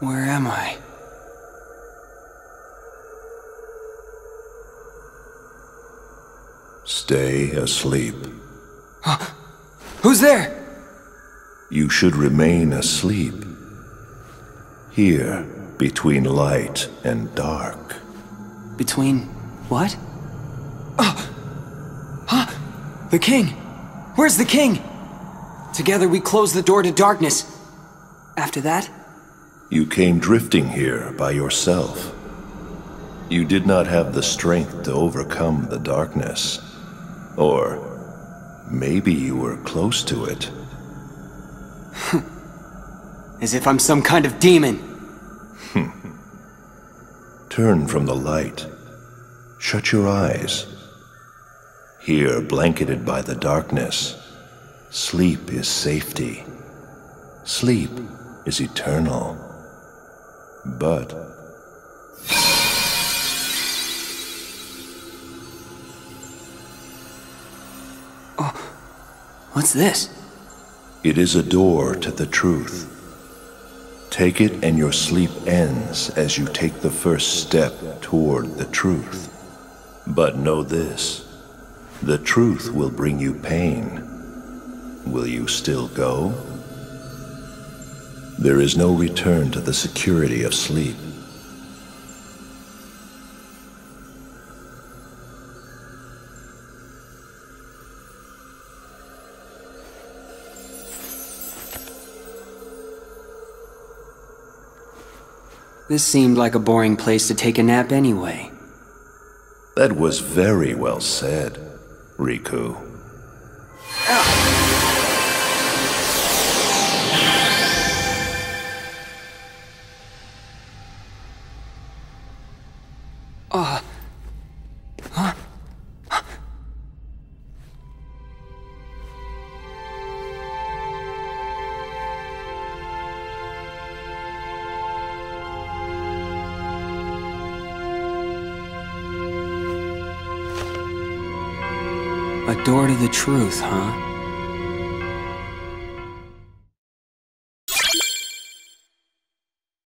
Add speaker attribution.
Speaker 1: Where am I?
Speaker 2: Stay asleep.
Speaker 1: Who's there?
Speaker 2: You should remain asleep. Here, between light and dark.
Speaker 1: Between what? Oh! Huh? The king! Where's the king? Together we close the door to darkness. After that?
Speaker 2: You came drifting here by yourself. You did not have the strength to overcome the darkness. Or maybe you were close to it.
Speaker 1: As if I'm some kind of demon.
Speaker 2: Turn from the light. Shut your eyes. Here, blanketed by the darkness, sleep is safety. Sleep is eternal. But Oh,
Speaker 1: What's this?
Speaker 2: it is a door to the truth. Take it and your sleep ends as you take the first step toward the truth. But know this the truth will bring you pain. Will you still go? There is no return to the security of sleep.
Speaker 1: This seemed like a boring place to take a nap anyway.
Speaker 2: That was very well said, Riku.
Speaker 1: A door to the truth, huh?